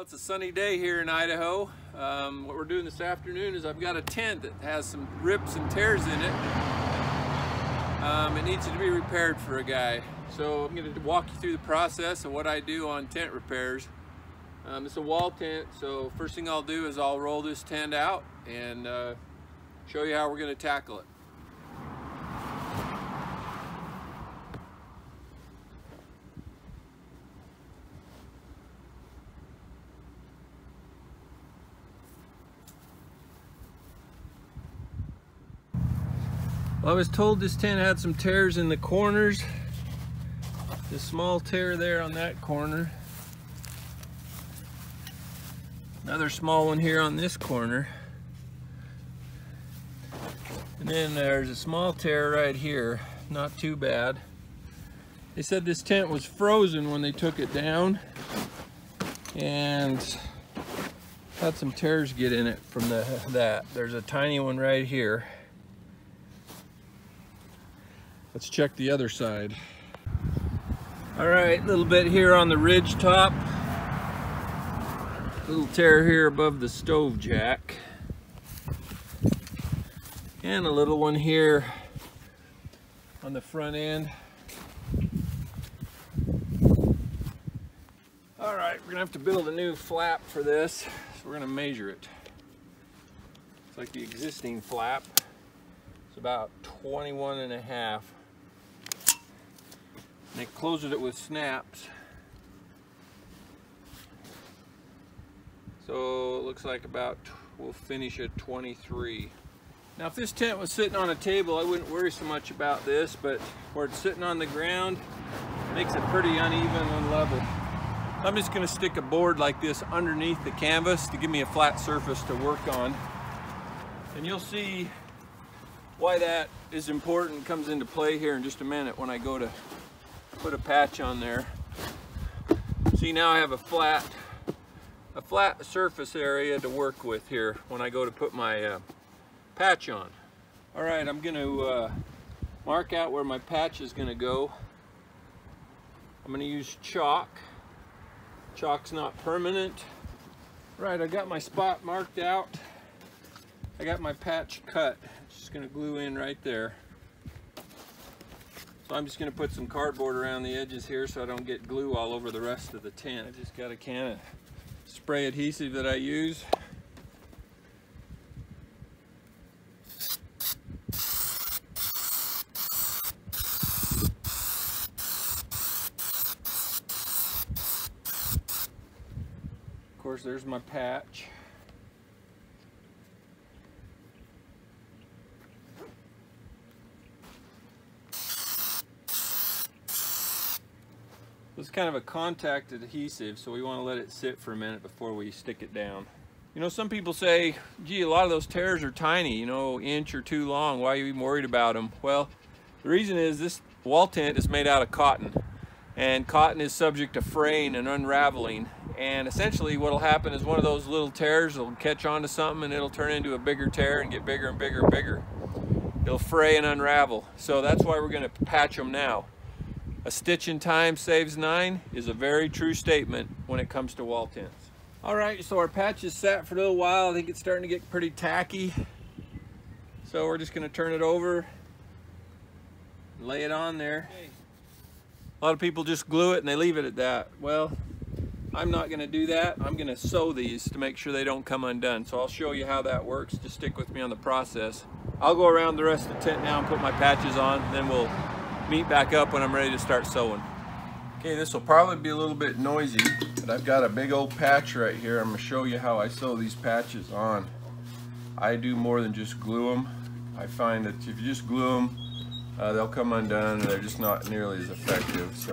Well, it's a sunny day here in Idaho. Um, what we're doing this afternoon is I've got a tent that has some rips and tears in it. Um, it needs to be repaired for a guy. So I'm going to walk you through the process of what I do on tent repairs. Um, it's a wall tent, so first thing I'll do is I'll roll this tent out and uh, show you how we're going to tackle it. Well, I was told this tent had some tears in the corners. The small tear there on that corner. Another small one here on this corner. And then there's a small tear right here. Not too bad. They said this tent was frozen when they took it down. And had some tears get in it from the, that. There's a tiny one right here. Let's check the other side. All right, a little bit here on the ridge top. Little tear here above the stove jack. And a little one here on the front end. All right, we're gonna have to build a new flap for this. So we're gonna measure it. It's like the existing flap. It's about 21 and a half. They closes it with snaps. So it looks like about, we'll finish at 23. Now if this tent was sitting on a table, I wouldn't worry so much about this, but where it's sitting on the ground, makes it pretty uneven and level. I'm just gonna stick a board like this underneath the canvas to give me a flat surface to work on. And you'll see why that is important comes into play here in just a minute when I go to put a patch on there. See now I have a flat a flat surface area to work with here when I go to put my uh, patch on. All right, I'm going to uh, mark out where my patch is going to go. I'm going to use chalk. Chalk's not permanent. Right, I got my spot marked out. I got my patch cut. Just going to glue in right there. So I'm just going to put some cardboard around the edges here so I don't get glue all over the rest of the tent. I just got a can of spray adhesive that I use. Of course, there's my patch. It's kind of a contact adhesive, so we want to let it sit for a minute before we stick it down. You know, some people say, gee, a lot of those tears are tiny, you know, inch or two long. Why are you even worried about them? Well, the reason is this wall tent is made out of cotton. And cotton is subject to fraying and unraveling. And essentially what will happen is one of those little tears will catch onto something and it'll turn into a bigger tear and get bigger and bigger and bigger. It'll fray and unravel. So that's why we're going to patch them now. A stitch in time saves nine is a very true statement when it comes to wall tents. All right, so our patch is sat for a little while. I think it's starting to get pretty tacky. So we're just gonna turn it over, lay it on there. A lot of people just glue it and they leave it at that. Well, I'm not gonna do that. I'm gonna sew these to make sure they don't come undone. So I'll show you how that works. Just stick with me on the process. I'll go around the rest of the tent now and put my patches on, then we'll meet back up when I'm ready to start sewing. Okay, this will probably be a little bit noisy, but I've got a big old patch right here. I'm gonna show you how I sew these patches on. I do more than just glue them. I find that if you just glue them, uh, they'll come undone and they're just not nearly as effective. So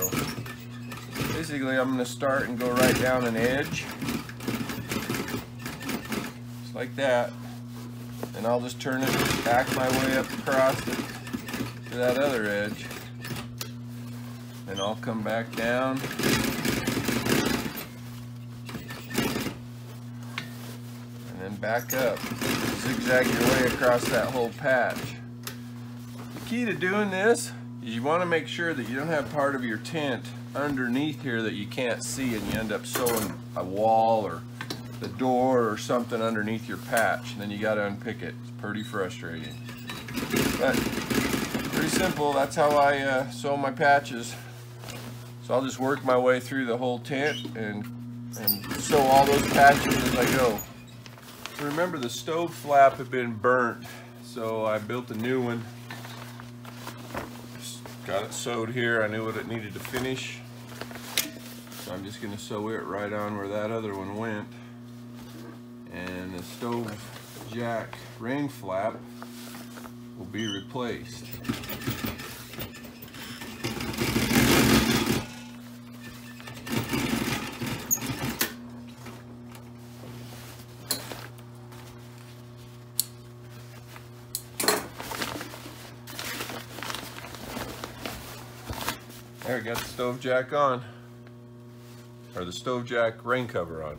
basically I'm gonna start and go right down an edge. Just like that. And I'll just turn it, back my way up across it to that other edge. And I'll come back down. And then back up. Zigzag your way across that whole patch. The key to doing this is you want to make sure that you don't have part of your tent underneath here that you can't see and you end up sewing a wall or the door or something underneath your patch and then you got to unpick it. It's pretty frustrating. But pretty simple. That's how I uh, sew my patches. So I'll just work my way through the whole tent and, and sew all those patches as I go. Remember the stove flap had been burnt, so I built a new one. Just got it sewed here. I knew what it needed to finish. So I'm just gonna sew it right on where that other one went. And the stove jack ring flap will be replaced. There, got the stove jack on. Or the stove jack rain cover on.